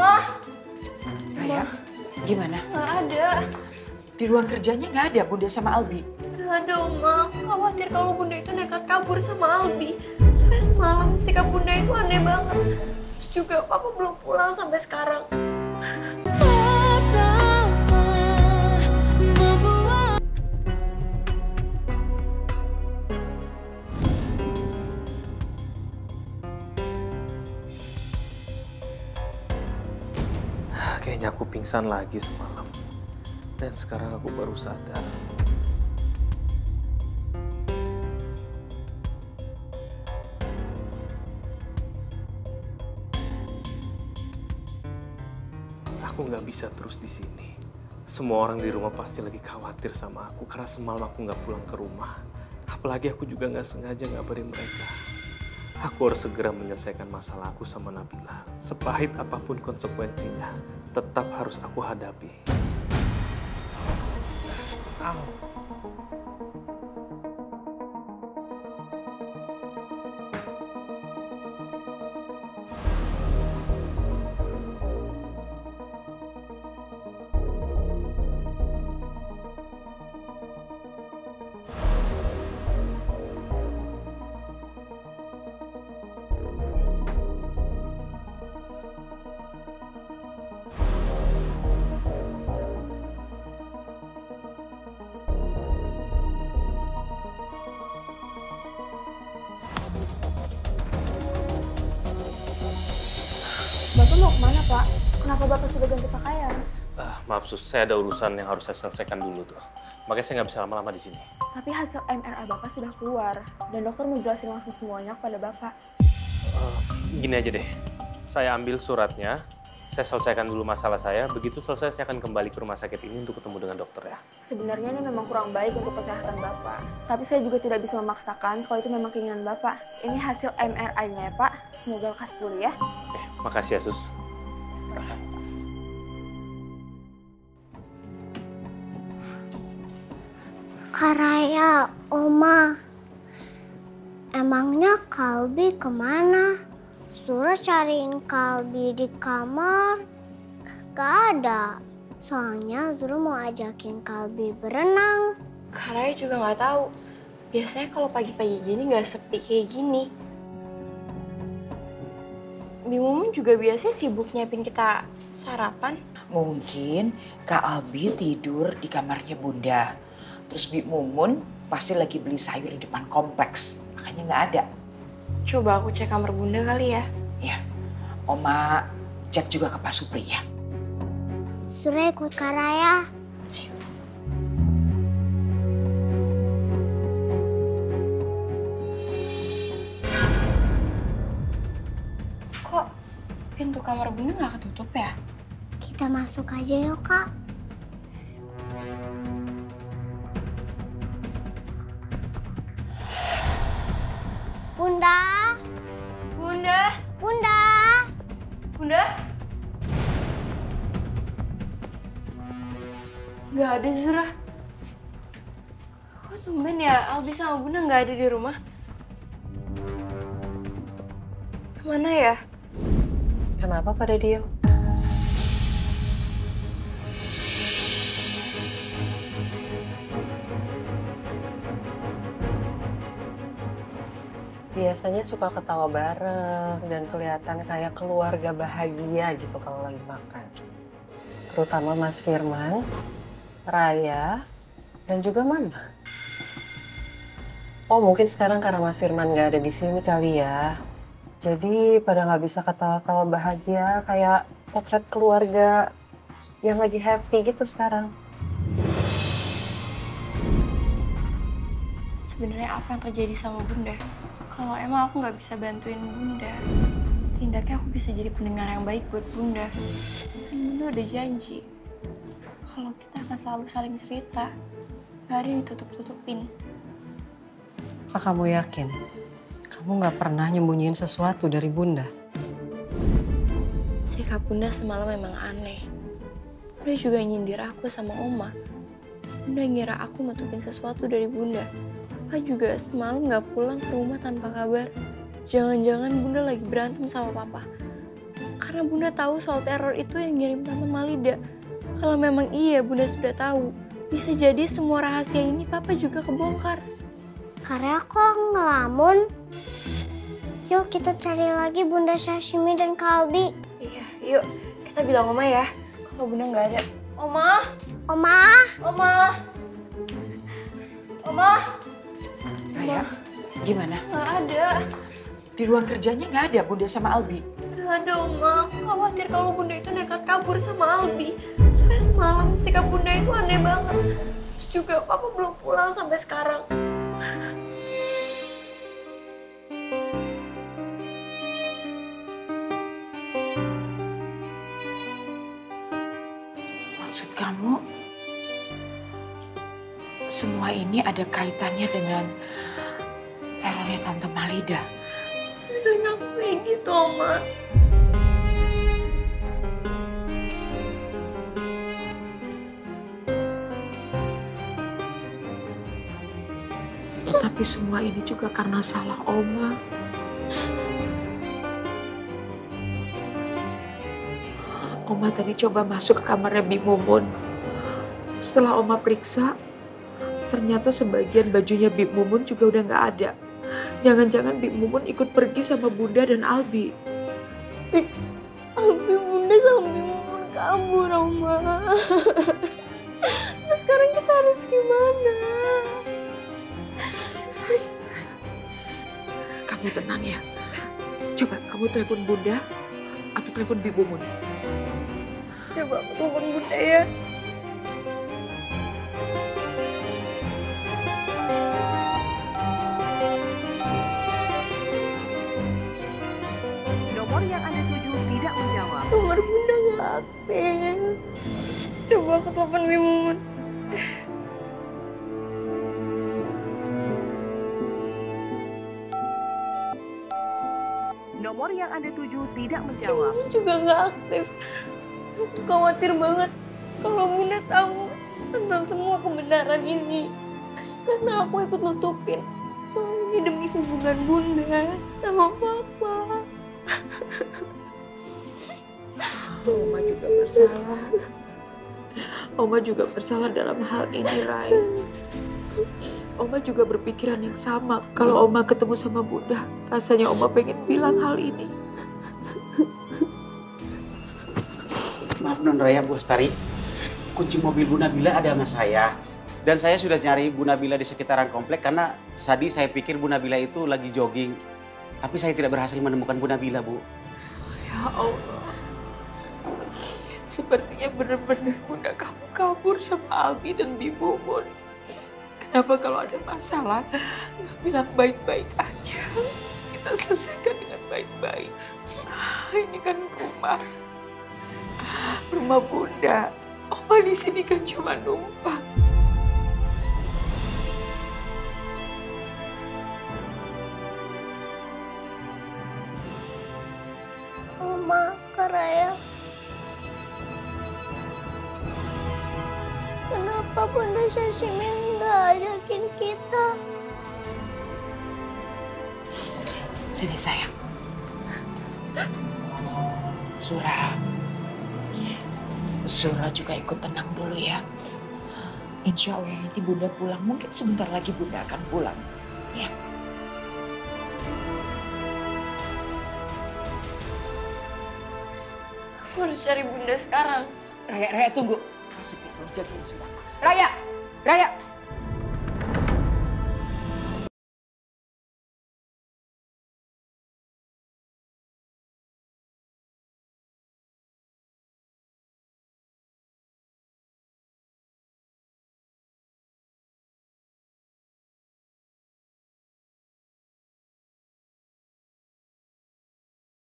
Ma, Raya, gimana? nggak ada. Di ruang kerjanya nggak ada Bunda sama Albi. Nggak ada, Oma. Aku khawatir kalau Bunda itu nekat kabur sama Albi. Soalnya semalam sikap Bunda itu aneh banget. Terus juga Papa belum pulang sampai sekarang. Pingsan lagi semalam. Dan sekarang aku baru sadar. Aku nggak bisa terus di sini. Semua orang di rumah pasti lagi khawatir sama aku karena semalam aku nggak pulang ke rumah. Apalagi aku juga nggak sengaja ngabarin mereka. Aku harus segera menyelesaikan masalah aku sama Nabila. Sepahit apa pun konsekuensinya, tetap harus aku hadapi. Au. Kenapa Bapak sudah ganti pakaian? Ah, maaf sus, saya ada urusan yang harus saya selesaikan dulu tuh. Makanya saya nggak bisa lama-lama di sini. Tapi hasil MRI Bapak sudah keluar. Dan dokter menjelaskan langsung semuanya kepada Bapak. Eh, gini aja deh, saya ambil suratnya, saya selesaikan dulu masalah saya. Begitu selesai, saya akan kembali ke rumah sakit ini untuk ketemu dengan dokter ya. Sebenarnya ini memang kurang baik untuk kesehatan Bapak. Tapi saya juga tidak bisa memaksakan kalau itu memang keinginan Bapak. Ini hasil MRI-nya ya, Pak. Semoga lekas pulih ya. Eh, makasih ya sus. Karaya, Oma. Emangnya Kalbi ke mana? Suruh cariin Kalbi di kamar. Gak ada. Soalnya Zuru mau ajakin Kalbi berenang. Karaya juga nggak tahu. Biasanya kalau pagi-pagi gini nggak sepi kayak gini. Bimumun juga biasanya sibuk nyiapin kita sarapan. Mungkin Kak Albi tidur di kamarnya Bunda. Terus Bi Mumun pasti lagi beli sayur di depan kompleks. Makanya nggak ada. Coba aku cek kamar bunda kali ya. Ya, Oma cek juga ke Pak Supri ya. Zuru ikut Karaya. Kok pintu kamar bunda nggak ketutup ya? Kita masuk aja yuk, Kak. Bunda, Bunda, Bunda. bunda. Nggak ada Zura. Kok tumben ya Albi sama bunda nggak ada di rumah? Mana ya? Kenapa pada diem? Biasanya suka ketawa bareng dan kelihatan kayak keluarga bahagia gitu kalau lagi makan. Terutama Mas Firman, Raya, dan juga Mama. Oh mungkin sekarang karena Mas Firman nggak ada di sini kali ya. Jadi pada nggak bisa ketawa-tawa bahagia kayak potret keluarga yang lagi happy gitu sekarang. Sebenarnya apa yang terjadi sama bunda? Kalau emang aku nggak bisa bantuin bunda, setidaknya aku bisa jadi pendengar yang baik buat bunda. Kan bunda udah janji kalau kita akan selalu saling cerita, nggak ada yang ditutup-tutupin. Apa kamu yakin? Kamu nggak pernah nyembunyiin sesuatu dari Bunda? Sikap bunda semalam memang aneh. Bunda juga nyindir aku sama oma. Bunda ngira aku nutupin sesuatu dari bunda. Papa juga semalam nggak pulang ke rumah tanpa kabar. Jangan-jangan bunda lagi berantem sama papa. Karena bunda tahu soal teror itu yang ngirim Tante Malida. Kalau memang iya bunda sudah tahu, bisa jadi semua rahasia ini papa juga kebongkar. Karya kok ngelamun? Yuk kita cari lagi Bunda Sashimi dan Kalbi. Iya, yuk kita bilang Oma ya. Kalau bunda nggak ada. Oma, Oma, Oma, Oma, Raya, gimana? nggak ada. Di ruang kerjanya nggak ada Bunda sama Albi. Gak ada, Oma. Aku khawatir kalau Bunda itu nekat kabur sama Albi. Soalnya semalam sikap Bunda itu aneh banget. Terus juga Papa belum pulang sampai sekarang. Maksud kamu, semua ini ada kaitannya dengan Malida. Feeling aku kayak gitu, Oma. Tapi semua ini juga karena salah Oma. Oma tadi coba masuk ke kamarnya Bi Mumun. Setelah Oma periksa, ternyata sebagian bajunya Bi Mumun juga udah nggak ada. Jangan-jangan Bi Mumun ikut pergi sama Bunda dan Albi. Fix. Albi Bunda sama Mimun kabur, Oma. Nah, sekarang kita harus gimana? Kamu tenang ya. Coba kamu telepon Bunda atau telepon Bi Mumun. Coba aku telepon Bunda ya. Aku telepon Mimun. Nomor yang Anda tuju tidak menjawab. Mimun juga nggak aktif. Aku khawatir banget kalau Bunda tahu tentang semua kebenaran ini. Karena aku ikut nutupin soal ini demi hubungan Bunda sama Papa. Oma juga bersalah. Oma juga bersalah dalam hal ini, Rai. Oma juga berpikiran yang sama. Kalau Oma ketemu sama Bunda, rasanya Oma pengen bilang hal ini. Maaf Non Raya Bu Astari, kunci mobil Bu Nabila ada sama saya. Dan saya sudah nyari Bu Nabila di sekitaran komplek karena tadi saya pikir Bu Nabila itu lagi jogging. Tapi saya tidak berhasil menemukan Bu Nabila, Bu. Ya Allah. Sepertinya benar-benar Bunda kamu kabur sama Albi dan Bibu Mun. Kenapa kalau ada masalah nggak bilang baik-baik aja? Kita selesaikan dengan baik-baik. Ini kan rumah. Rumah Bunda. Oma di sini kan cuma numpang. Sashimi nggak ajakin kita? Sini sayang. Surah. Surah juga ikut tenang dulu ya. Insya Allah nanti Bunda pulang. Mungkin sebentar lagi Bunda akan pulang. Ya. Aku harus cari Bunda sekarang. Raya, Raya tunggu. Kasih pikir jagain. Raya, Raya.